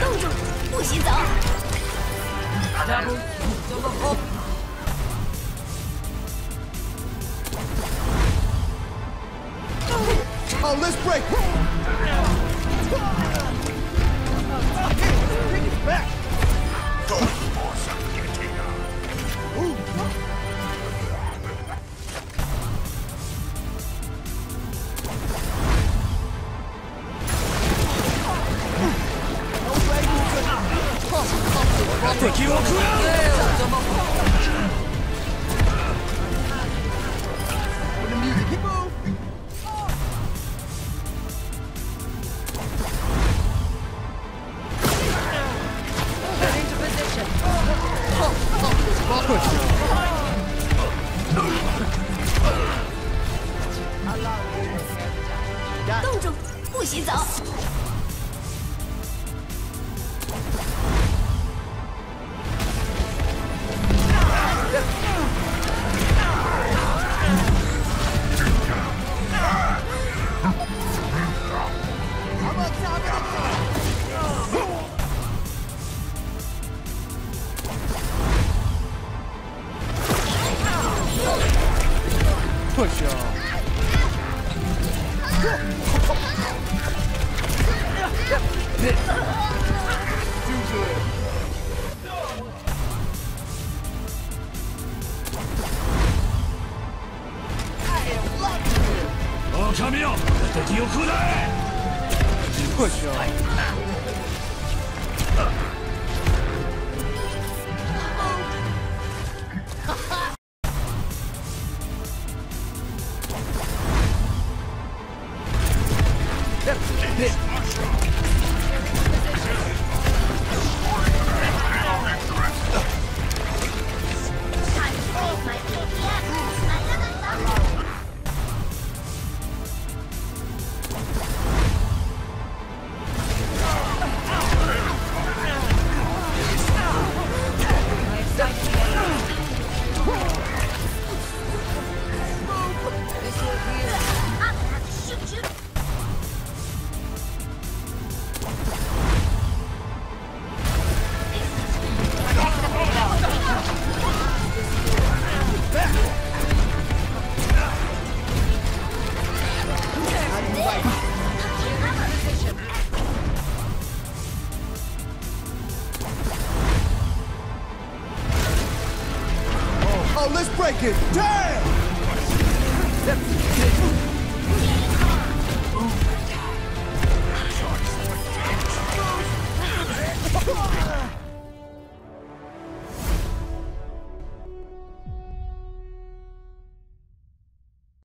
冻住，不许走！加油，走得好！哦，Let's break! Push. 冻住，不许走こいしオカミよ敵を食ね on, let's break it. Damn!